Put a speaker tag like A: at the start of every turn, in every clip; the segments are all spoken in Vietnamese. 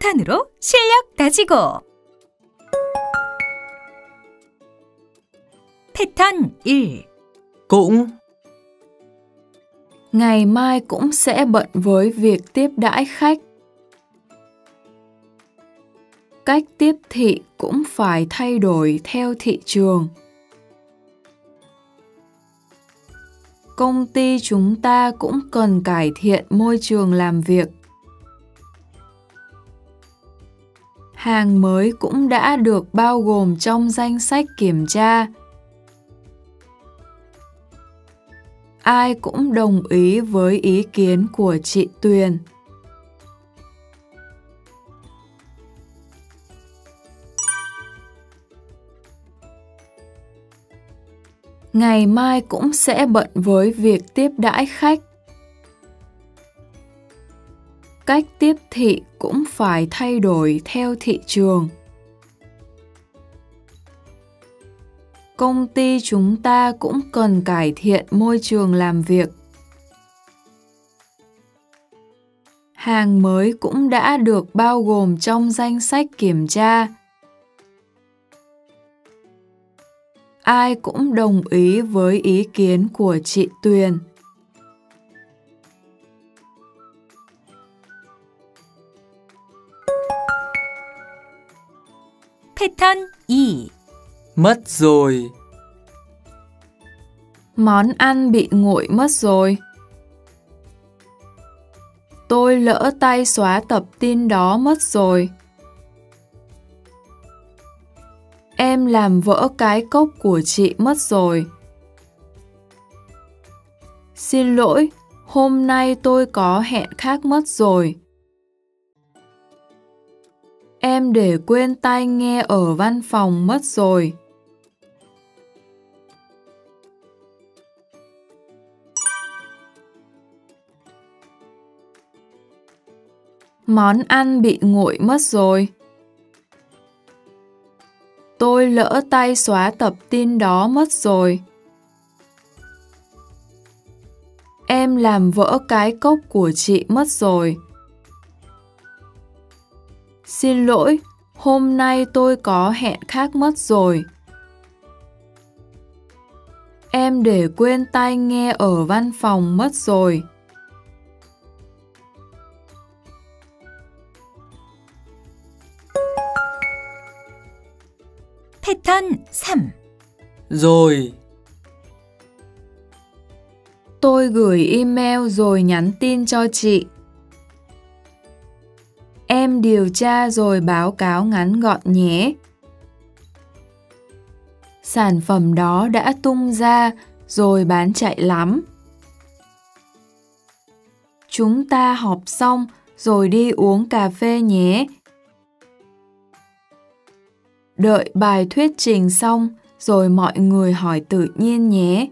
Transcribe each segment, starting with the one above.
A: 패턴으로 실력 다지고 패턴 1
B: cũng
C: Ngày mai cũng sẽ bận với việc tiếp đãi khách. Cách tiếp thị cũng phải thay đổi theo thị trường. Công ty chúng ta cũng cần cải thiện môi trường làm việc. Hàng mới cũng đã được bao gồm trong danh sách kiểm tra. ai cũng đồng ý với ý kiến của chị Tuyền. Ngày mai cũng sẽ bận với việc tiếp đãi khách. Cách tiếp thị cũng phải thay đổi theo thị trường. công ty chúng ta cũng cần cải thiện môi trường làm việc. Hàng mới cũng đã được bao gồm trong danh sách kiểm tra. Ai cũng đồng ý với ý kiến của chị tuyền.
A: 패턴 2
B: mất rồi
C: Món ăn bị nguội mất rồi. Tôi lỡ tay xóa tập tin đó mất rồi. Em làm vỡ cái cốc của chị mất rồi. Xin lỗi, hôm nay tôi có hẹn khác mất rồi. Em để quên tai nghe ở văn phòng mất rồi. Món ăn bị nguội mất rồi. Tôi lỡ tay xóa tập tin đó mất rồi. Em làm vỡ cái cốc của chị mất rồi. Xin lỗi, hôm nay tôi có hẹn khác mất rồi. Em để quên tai nghe ở văn phòng mất rồi.
A: 패턴 3
B: rồi
C: Tôi gửi email rồi nhắn tin cho chị. Em điều tra rồi báo cáo ngắn gọn nhé. Sản phẩm đó đã tung ra, rồi bán chạy lắm. Chúng ta họp xong, rồi đi uống cà phê nhé. Đợi bài thuyết trình xong, rồi mọi người hỏi tự nhiên nhé.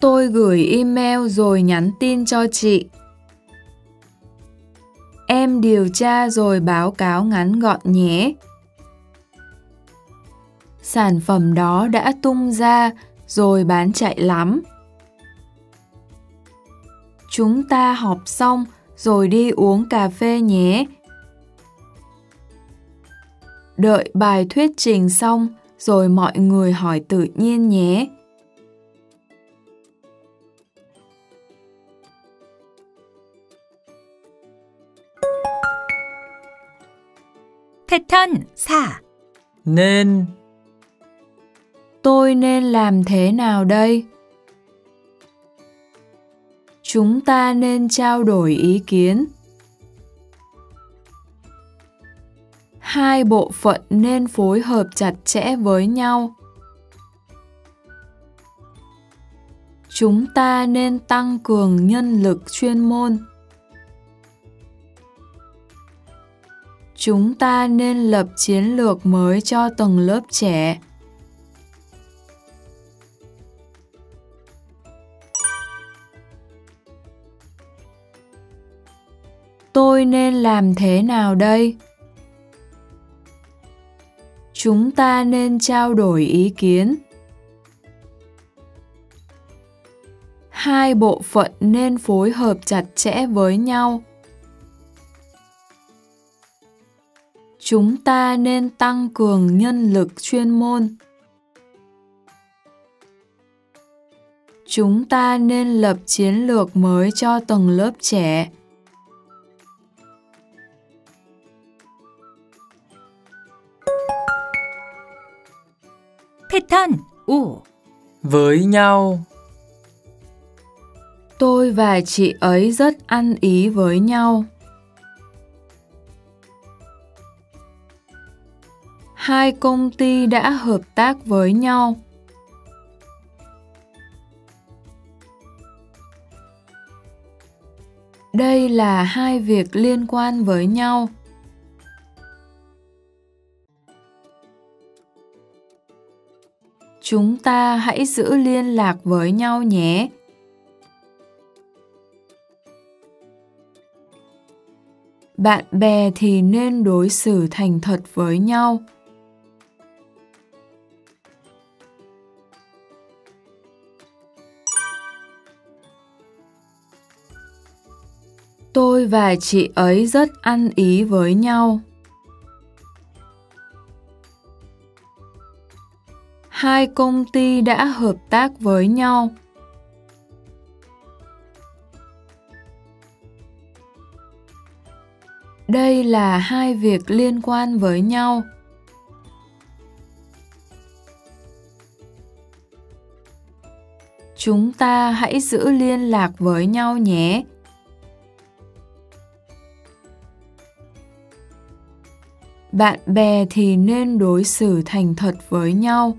C: Tôi gửi email rồi nhắn tin cho chị. Em điều tra rồi báo cáo ngắn gọn nhé. Sản phẩm đó đã tung ra, rồi bán chạy lắm. Chúng ta họp xong, rồi đi uống cà phê nhé. Đợi bài thuyết trình xong, rồi mọi người hỏi tự nhiên nhé.
A: 패턴 4
B: nên
C: Tôi nên làm thế nào đây? Chúng ta nên trao đổi ý kiến. Hai bộ phận nên phối hợp chặt chẽ với nhau. Chúng ta nên tăng cường nhân lực chuyên môn. chúng ta nên lập chiến lược mới cho tầng lớp trẻ. Tôi nên làm thế nào đây? Chúng ta nên trao đổi ý kiến. Hai bộ phận nên phối hợp chặt chẽ với nhau. Chúng ta nên tăng cường nhân lực chuyên môn. Chúng ta nên lập chiến lược mới cho tầng lớp trẻ.
A: 패턴 5.
B: với nhau.
C: Tôi và chị ấy rất ăn ý với nhau hai công ty đã hợp tác với nhau. Đây là hai việc liên quan với nhau. Chúng ta hãy giữ liên lạc với nhau nhé. Bạn bè thì nên đối xử thành thật với nhau. Tôi và chị ấy rất ăn ý với nhau. Hai công ty đã hợp tác với nhau. Đây là hai việc liên quan với nhau. Chúng ta hãy giữ liên lạc với nhau nhé. Bạn bè thì nên đối xử thành thật với nhau.